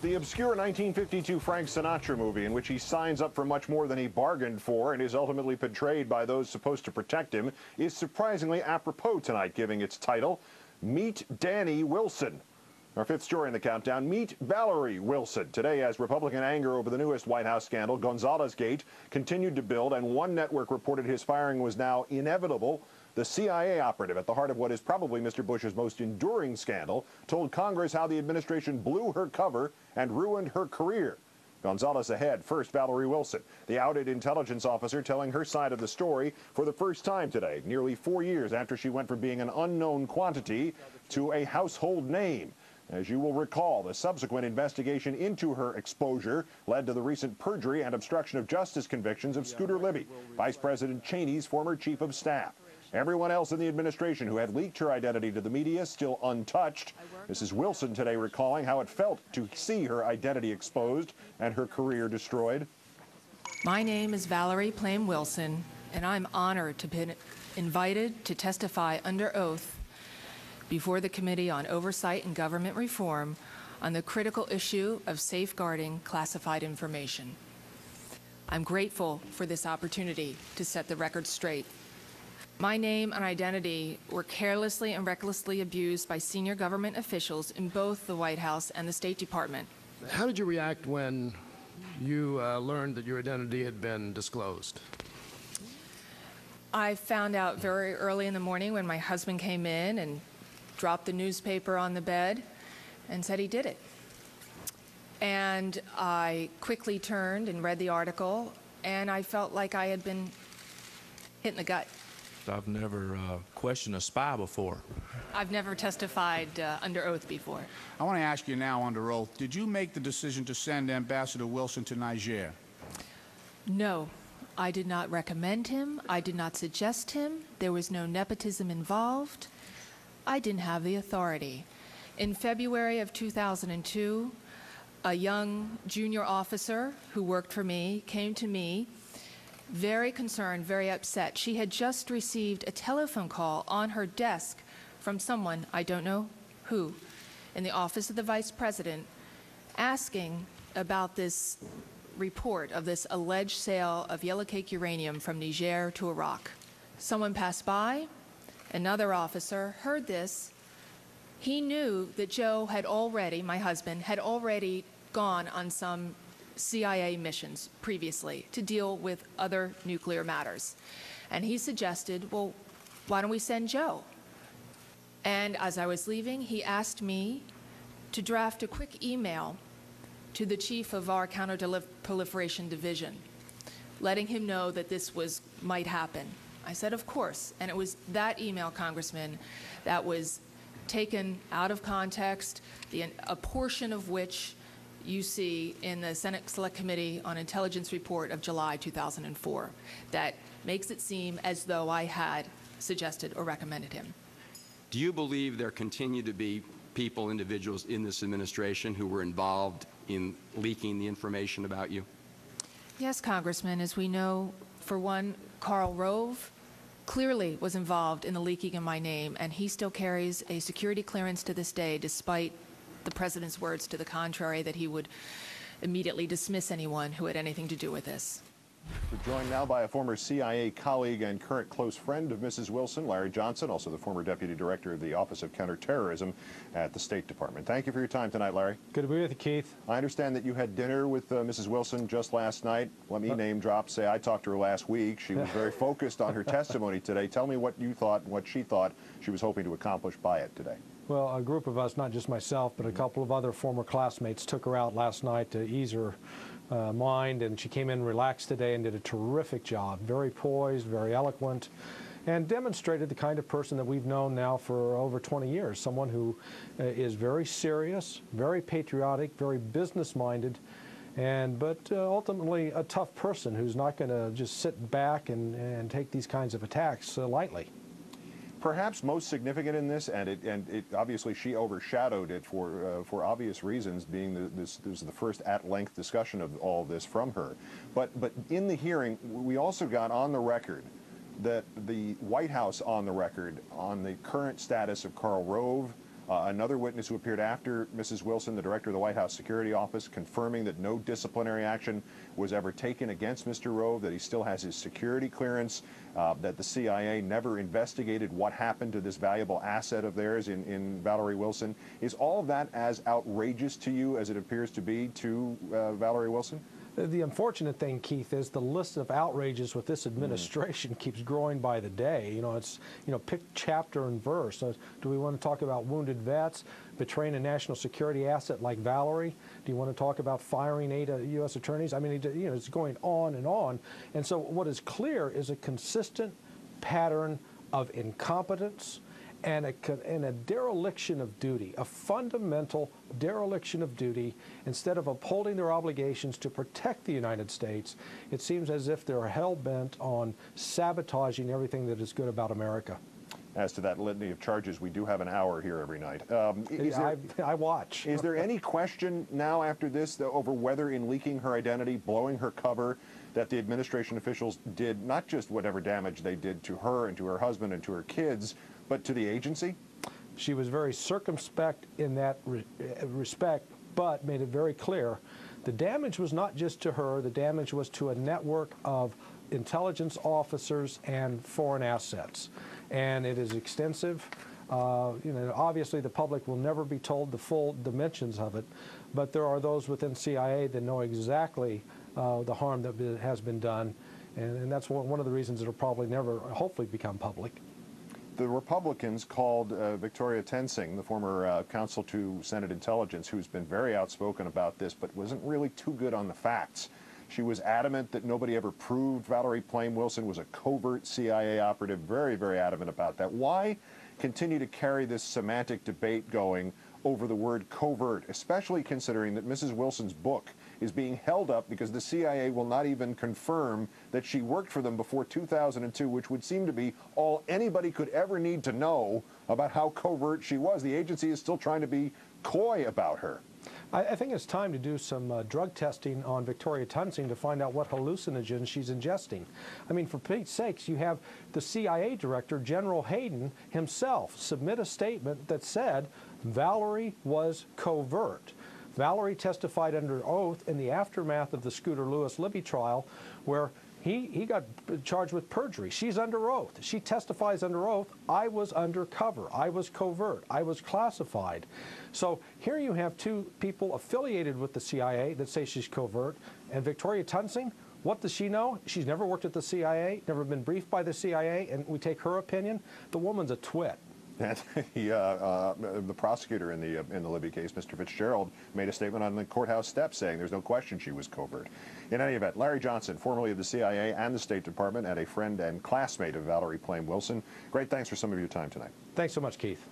The obscure 1952 Frank Sinatra movie, in which he signs up for much more than he bargained for and is ultimately betrayed by those supposed to protect him, is surprisingly apropos tonight, giving its title, Meet Danny Wilson. Our fifth story in the countdown, meet Valerie Wilson. Today, as Republican anger over the newest White House scandal, Gonzales Gate, continued to build, and one network reported his firing was now inevitable. The CIA operative at the heart of what is probably Mr. Bush's most enduring scandal told Congress how the administration blew her cover and ruined her career. Gonzales ahead. First, Valerie Wilson, the outed intelligence officer telling her side of the story for the first time today, nearly four years after she went from being an unknown quantity to a household name. As you will recall, the subsequent investigation into her exposure led to the recent perjury and obstruction of justice convictions of Scooter Libby, Vice President Cheney's former chief of staff. Everyone else in the administration who had leaked her identity to the media still untouched. Mrs. Wilson today recalling how it felt to see her identity exposed and her career destroyed. My name is Valerie Plame Wilson, and I'm honored to be invited to testify under oath before the Committee on Oversight and Government Reform on the critical issue of safeguarding classified information. I'm grateful for this opportunity to set the record straight. My name and identity were carelessly and recklessly abused by senior government officials in both the White House and the State Department. How did you react when you uh, learned that your identity had been disclosed? I found out very early in the morning when my husband came in and dropped the newspaper on the bed and said he did it. And I quickly turned and read the article, and I felt like I had been hit in the gut. I've never uh, questioned a spy before. I've never testified uh, under oath before. I want to ask you now under oath, did you make the decision to send Ambassador Wilson to Niger? No, I did not recommend him. I did not suggest him. There was no nepotism involved. I didn't have the authority. In February of 2002, a young junior officer who worked for me came to me very concerned, very upset. She had just received a telephone call on her desk from someone, I don't know who, in the office of the vice president, asking about this report of this alleged sale of yellow cake uranium from Niger to Iraq. Someone passed by, another officer heard this. He knew that Joe had already, my husband, had already gone on some CIA missions previously to deal with other nuclear matters. And he suggested, well, why don't we send Joe? And as I was leaving, he asked me to draft a quick email to the chief of our counterproliferation division, letting him know that this was might happen. I said, of course. And it was that email, Congressman, that was taken out of context, the, a portion of which you see in the Senate Select Committee on Intelligence report of July 2004 that makes it seem as though I had suggested or recommended him. Do you believe there continue to be people, individuals in this administration who were involved in leaking the information about you? Yes, Congressman. As we know, for one, Karl Rove clearly was involved in the leaking of my name, and he still carries a security clearance to this day, despite the president's words to the contrary that he would immediately dismiss anyone who had anything to do with this. We're joined now by a former CIA colleague and current close friend of Mrs. Wilson, Larry Johnson, also the former deputy director of the Office of Counterterrorism at the State Department. Thank you for your time tonight, Larry. Good to be with you, Keith. I understand that you had dinner with uh, Mrs. Wilson just last night. Let me uh, name drop, say I talked to her last week. She was very focused on her testimony today. Tell me what you thought and what she thought she was hoping to accomplish by it today. Well, a group of us, not just myself, but a couple of other former classmates took her out last night to ease her uh, mind, and she came in relaxed today and did a terrific job. Very poised, very eloquent, and demonstrated the kind of person that we've known now for over 20 years, someone who uh, is very serious, very patriotic, very business-minded, and but uh, ultimately a tough person who's not going to just sit back and, and take these kinds of attacks uh, lightly perhaps most significant in this, and it, and it obviously she overshadowed it for uh, for obvious reasons, being the, this, this is the first at-length discussion of all this from her. But but in the hearing, we also got on the record that the White House on the record on the current status of Karl Rove, Uh, another witness who appeared after Mrs. Wilson, the director of the White House Security Office, confirming that no disciplinary action was ever taken against Mr. Rove, that he still has his security clearance, uh, that the CIA never investigated what happened to this valuable asset of theirs in, in Valerie Wilson. Is all of that as outrageous to you as it appears to be to uh, Valerie Wilson? The- unfortunate thing, Keith, is the list of outrages with this administration keeps growing by the day. You know, it's, you know, pick chapter and verse. So do we want to talk about wounded vets, betraying a national security asset like Valerie? Do you want to talk about firing eight uh, U.S. attorneys? I mean, you know, it's going on and on. And so what is clear is a consistent pattern of incompetence and a, and a dereliction of duty, a fundamental dereliction of duty. Instead of upholding their obligations to protect the United States, it seems as if they're hell bent on sabotaging everything that is good about America. As to that litany of charges, we do have an hour here every night. Um, there, I, I watch. is there any question now after this though, over whether in leaking her identity, blowing her cover, that the administration officials did not just whatever damage they did to her and to her husband and to her kids, but to the agency? She was very circumspect in that re- uh, respect, but made it very clear the damage was not just to her, the damage was to a network of intelligence officers and foreign assets. And it is extensive. Uh, you know, obviously the public will never be told the full dimensions of it, but there are those within CIA that know exactly the harm that has been done, and, and that's one one of the reasons it'll probably never, hopefully, become public. The Republicans called uh, Victoria Toensing, the former uh, counsel to Senate Intelligence, who's been very outspoken about this, but wasn't really too good on the facts. She was adamant that nobody ever proved Valerie Plame Wilson was a covert CIA operative, very, very adamant about that. Why continue to carry this semantic debate going over the word covert, especially considering that Mrs. Wilson's book is being held up because the CIA will not even confirm that she worked for them before 2002, which would seem to be all anybody could ever need to know about how covert she was. The agency is still trying to be coy about her. I, think it's time to do some uh, drug testing on Victoria Toensing to find out what hallucinogens she's ingesting. I mean, for Pete's sakes, you have the CIA director, General Hayden himself, submit a statement that said Valerie was covert. Valerie testified under oath in the aftermath of the Scooter Lewis Libby trial, where he, he got charged with perjury. She's under oath. She testifies under oath. I was undercover. I was covert. I was classified. So here you have two people affiliated with the CIA that say she's covert. And Victoria Toensing, what does she know? She's never worked at the CIA, never been briefed by the CIA, and we take her opinion. The woman's a twit. The, uh, uh, the prosecutor in the uh, in the Libby case, Mr. Fitzgerald, made a statement on the courthouse steps saying there's no question she was covert. In any event, Larry Johnson, formerly of the CIA and the State Department, and a friend and classmate of Valerie Plame Wilson. Great thanks for some of your time tonight. Thanks so much, Keith.